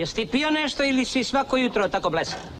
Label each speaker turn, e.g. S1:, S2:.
S1: Jesi ti pio nešto ili si svako jutro tako blesan?